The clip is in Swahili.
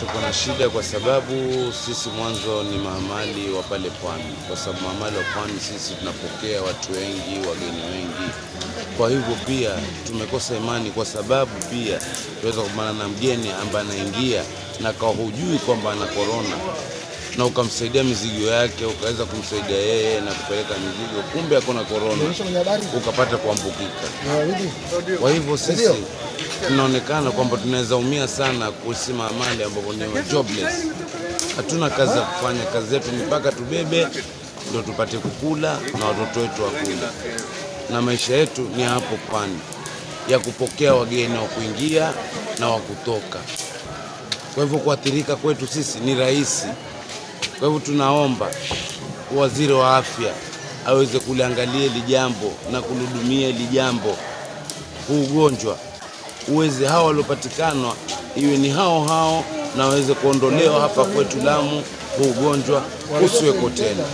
tuko na shida kwa sababu sisi mwanzo ni mahamali wa pale pwani, kwa sababu mahamali wa pwani sisi tunapokea watu wengi, wageni wengi. Kwa hivyo pia tumekosa imani, kwa sababu pia tunaweza kupambana na mgeni ambaye anaingia na kawa hujui kwamba ana korona na ukamsaidia mizigo yake, ukaweza kumsaidia yeye na kupeleka mizigo, kumbe akona korona, ukapata kuambukika. Kwa hivyo sisi tunaonekana kwamba tunaweza umia sana kusima maamali ambapo ni jobless. Hatuna kazi ya kufanya, kazi yetu ni mpaka tubebe ndio tupate kukula na watoto wetu wakule, na maisha yetu ni hapo pwani ya kupokea wageni wa kuingia na wa kutoka. Kwa hivyo kuathirika kwetu sisi ni rahisi. Kwa hivyo tunaomba waziri wa afya aweze kuliangalia hili jambo na kulihudumia hili jambo, huu ugonjwa uweze hao waliopatikana iwe ni hao hao na waweze kuondolewa hapa kwetu Lamu, huu ugonjwa usiweko tena.